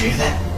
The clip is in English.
appreciate that.